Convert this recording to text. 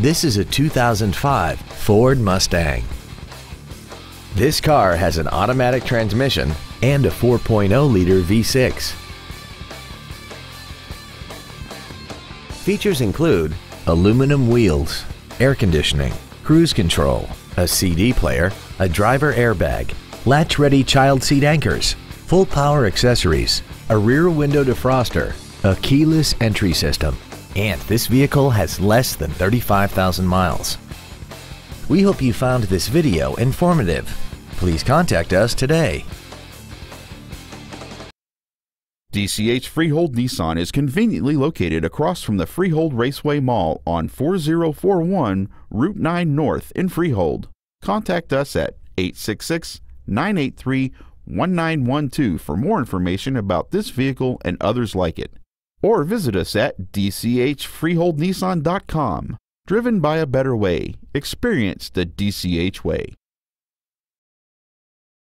This is a 2005 Ford Mustang. This car has an automatic transmission and a 4.0-liter V6. Features include aluminum wheels, air conditioning, cruise control, a CD player, a driver airbag, latch-ready child seat anchors, full power accessories, a rear window defroster, a keyless entry system, and this vehicle has less than 35,000 miles. We hope you found this video informative. Please contact us today. DCH Freehold Nissan is conveniently located across from the Freehold Raceway Mall on 4041 Route 9 North in Freehold. Contact us at 866 983 1912 for more information about this vehicle and others like it or visit us at dchfreeholdnissan.com. Driven by a better way, experience the DCH way.